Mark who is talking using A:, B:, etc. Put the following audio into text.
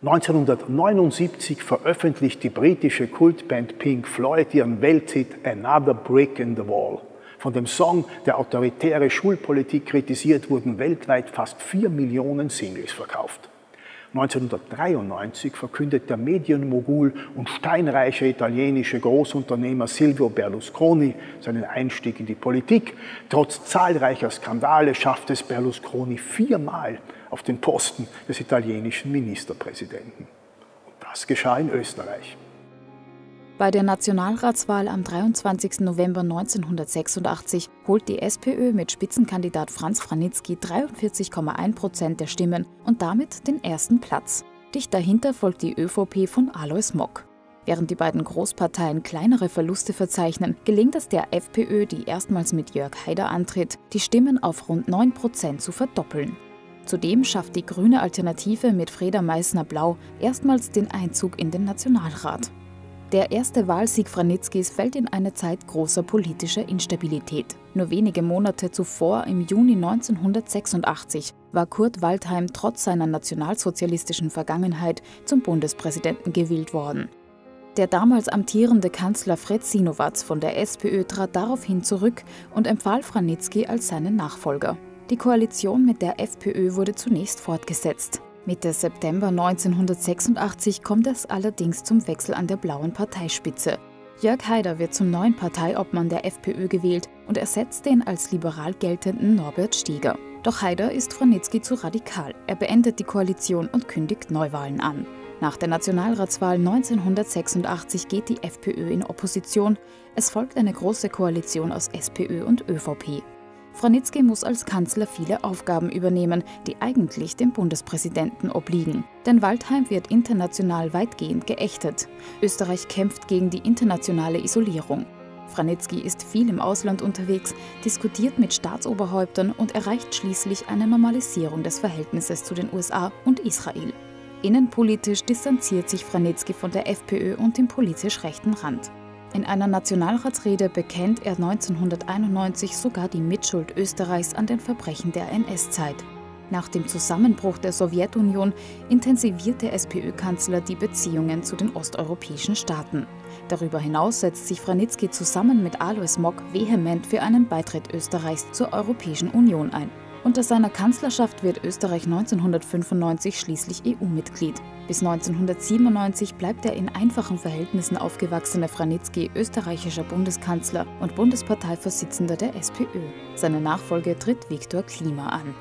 A: 1979 veröffentlicht die britische Kultband Pink Floyd ihren Welthit Another Brick in the Wall. Von dem Song, der autoritäre Schulpolitik kritisiert, wurden weltweit fast vier Millionen Singles verkauft. 1993 verkündet der Medienmogul und steinreiche italienische Großunternehmer Silvio Berlusconi seinen Einstieg in die Politik. Trotz zahlreicher Skandale schafft es Berlusconi viermal auf den Posten des italienischen Ministerpräsidenten. Und das geschah in Österreich.
B: Bei der Nationalratswahl am 23. November 1986 holt die SPÖ mit Spitzenkandidat Franz Franitzky 43,1 Prozent der Stimmen und damit den ersten Platz. Dicht dahinter folgt die ÖVP von Alois Mock. Während die beiden Großparteien kleinere Verluste verzeichnen, gelingt es der FPÖ, die erstmals mit Jörg Haider antritt, die Stimmen auf rund 9 Prozent zu verdoppeln. Zudem schafft die grüne Alternative mit Freda Meissner-Blau erstmals den Einzug in den Nationalrat. Der erste Wahlsieg Franitzkis fällt in eine Zeit großer politischer Instabilität. Nur wenige Monate zuvor, im Juni 1986, war Kurt Waldheim trotz seiner nationalsozialistischen Vergangenheit zum Bundespräsidenten gewählt worden. Der damals amtierende Kanzler Fred Sinowatz von der SPÖ trat daraufhin zurück und empfahl Franitzky als seinen Nachfolger. Die Koalition mit der FPÖ wurde zunächst fortgesetzt. Mitte September 1986 kommt es allerdings zum Wechsel an der blauen Parteispitze. Jörg Haider wird zum neuen Parteiobmann der FPÖ gewählt und ersetzt den als liberal geltenden Norbert Stieger. Doch Haider ist Franitzky zu radikal. Er beendet die Koalition und kündigt Neuwahlen an. Nach der Nationalratswahl 1986 geht die FPÖ in Opposition. Es folgt eine große Koalition aus SPÖ und ÖVP. Franitzky muss als Kanzler viele Aufgaben übernehmen, die eigentlich dem Bundespräsidenten obliegen. Denn Waldheim wird international weitgehend geächtet. Österreich kämpft gegen die internationale Isolierung. Franitzky ist viel im Ausland unterwegs, diskutiert mit Staatsoberhäuptern und erreicht schließlich eine Normalisierung des Verhältnisses zu den USA und Israel. Innenpolitisch distanziert sich Franitzky von der FPÖ und dem politisch rechten Rand. In einer Nationalratsrede bekennt er 1991 sogar die Mitschuld Österreichs an den Verbrechen der NS-Zeit. Nach dem Zusammenbruch der Sowjetunion intensiviert der SPÖ-Kanzler die Beziehungen zu den osteuropäischen Staaten. Darüber hinaus setzt sich Franitzky zusammen mit Alois Mock vehement für einen Beitritt Österreichs zur Europäischen Union ein. Unter seiner Kanzlerschaft wird Österreich 1995 schließlich EU-Mitglied. Bis 1997 bleibt der in einfachen Verhältnissen aufgewachsene Franitzky österreichischer Bundeskanzler und Bundesparteivorsitzender der SPÖ. Seine Nachfolge tritt Viktor Klima an.